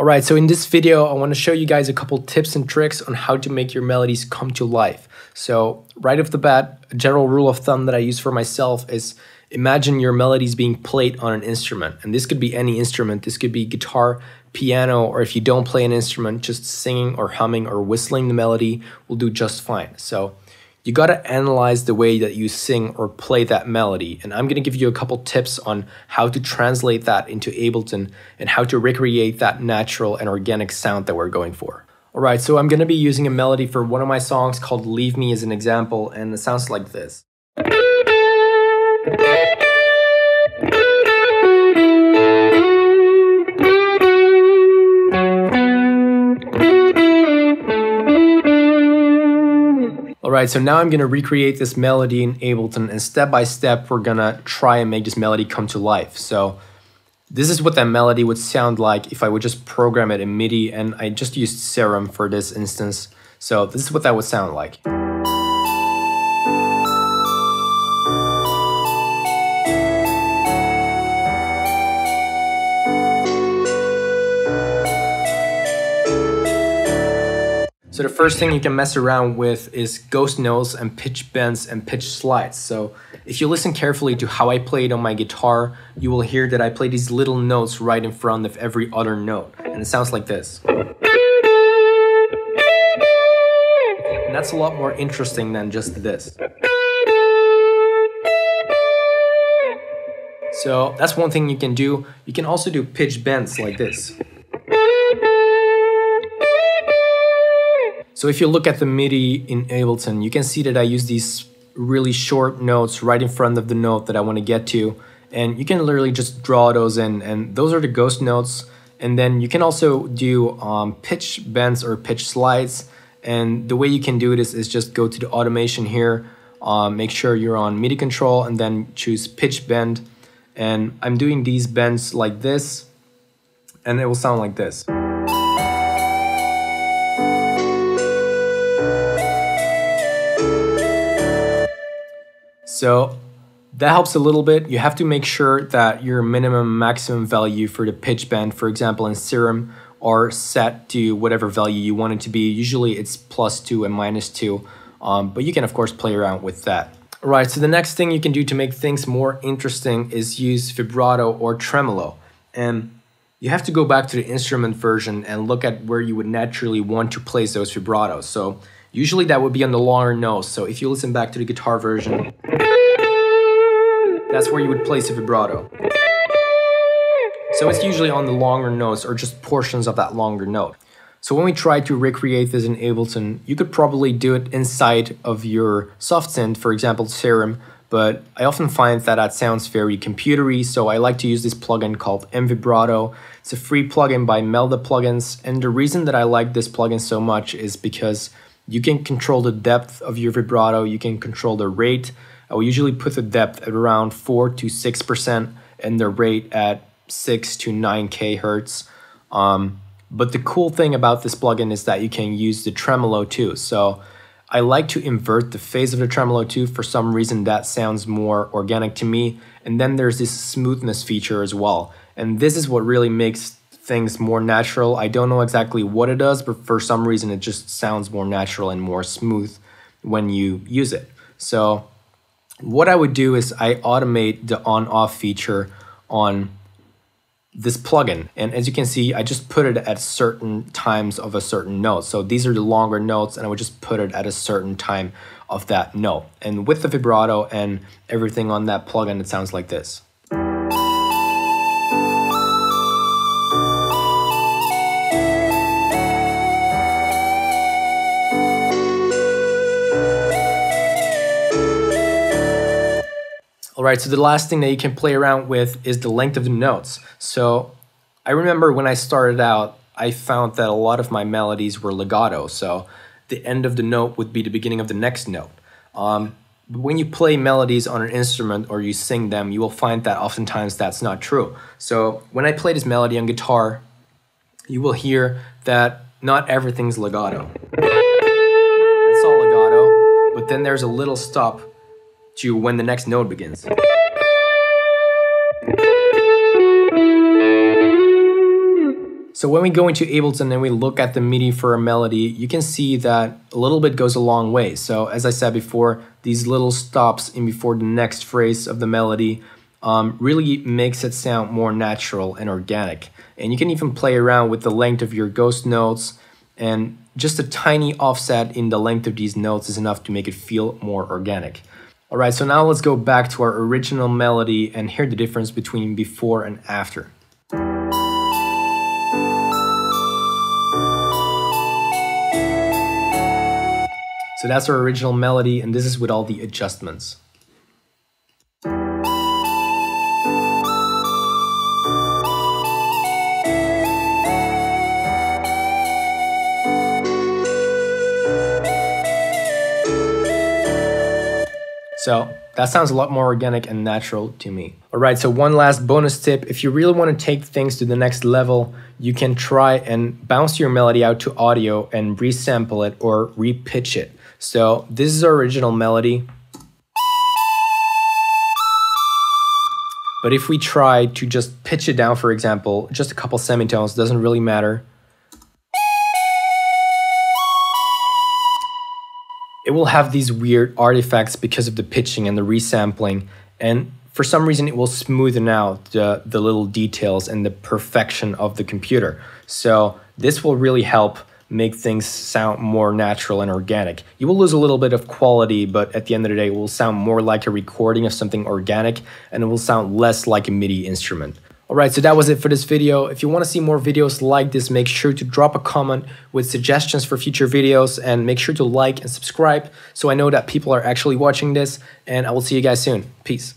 Alright, so in this video, I want to show you guys a couple tips and tricks on how to make your melodies come to life. So right off the bat, a general rule of thumb that I use for myself is imagine your melodies being played on an instrument. And this could be any instrument. This could be guitar, piano, or if you don't play an instrument, just singing or humming or whistling the melody will do just fine. So you got to analyze the way that you sing or play that melody. And I'm going to give you a couple tips on how to translate that into Ableton and how to recreate that natural and organic sound that we're going for. All right, so I'm going to be using a melody for one of my songs called Leave Me as an example, and it sounds like this. Alright, so now I'm to recreate this melody in Ableton and step by step we're to try and make this melody come to life. So this is what that melody would sound like if I would just program it in MIDI and I just used Serum for this instance. So this is what that would sound like. So the first thing you can mess around with is ghost notes and pitch bends and pitch slides. So if you listen carefully to how I play it on my guitar, you will hear that I play these little notes right in front of every other note. And it sounds like this. And that's a lot more interesting than just this. So that's one thing you can do. You can also do pitch bends like this. So if you look at the MIDI in Ableton, you can see that I use these really short notes right in front of the note that I want to get to. And you can literally just draw those in and those are the ghost notes. And then you can also do um, pitch bends or pitch slides. And the way you can do this is just go to the automation here, um, make sure you're on MIDI control and then choose pitch bend. And I'm doing these bends like this and it will sound like this. So that helps a little bit. You have to make sure that your minimum maximum value for the pitch bend, for example, in Serum, are set to whatever value you want it to be. Usually it's plus two and minus two, um, but you can of course play around with that. All right, so the next thing you can do to make things more interesting is use vibrato or tremolo. And you have to go back to the instrument version and look at where you would naturally want to place those vibratos. So usually that would be on the longer notes. So if you listen back to the guitar version, that's where you would place a vibrato. So it's usually on the longer notes or just portions of that longer note. So when we try to recreate this in Ableton, you could probably do it inside of your soft synth, for example, Serum, but I often find that that sounds very computery, so I like to use this plugin called mVibrato. It's a free plugin by Melda Plugins, and the reason that I like this plugin so much is because you can control the depth of your vibrato, you can control the rate, I will usually put the depth at around 4 to 6% and the rate at 6 to 9k hertz. Um, but the cool thing about this plugin is that you can use the tremolo too. So I like to invert the phase of the tremolo too. For some reason, that sounds more organic to me. And then there's this smoothness feature as well. And this is what really makes things more natural. I don't know exactly what it does, but for some reason, it just sounds more natural and more smooth when you use it. So what I would do is I automate the on off feature on this plugin. And as you can see, I just put it at certain times of a certain note. So these are the longer notes and I would just put it at a certain time of that note. And with the vibrato and everything on that plugin, it sounds like this. Right, so the last thing that you can play around with is the length of the notes. So I remember when I started out, I found that a lot of my melodies were legato. So the end of the note would be the beginning of the next note. Um, when you play melodies on an instrument or you sing them, you will find that oftentimes that's not true. So when I play this melody on guitar, you will hear that not everything's legato. That's all legato, but then there's a little stop to when the next node begins. So when we go into Ableton and we look at the MIDI for a melody, you can see that a little bit goes a long way. So as I said before, these little stops in before the next phrase of the melody um, really makes it sound more natural and organic. And you can even play around with the length of your ghost notes and just a tiny offset in the length of these notes is enough to make it feel more organic. Alright, so now let's go back to our original melody and hear the difference between before and after. So that's our original melody, and this is with all the adjustments. So that sounds a lot more organic and natural to me. Alright, so one last bonus tip. If you really want to take things to the next level, you can try and bounce your melody out to audio and resample it or repitch it. So this is our original melody. But if we try to just pitch it down, for example, just a couple semitones, doesn't really matter. It will have these weird artifacts because of the pitching and the resampling. And for some reason, it will smoothen out the, the little details and the perfection of the computer. So this will really help make things sound more natural and organic. You will lose a little bit of quality, but at the end of the day, it will sound more like a recording of something organic and it will sound less like a MIDI instrument. Alright, so that was it for this video. If you want to see more videos like this, make sure to drop a comment with suggestions for future videos and make sure to like and subscribe so I know that people are actually watching this and I will see you guys soon. Peace.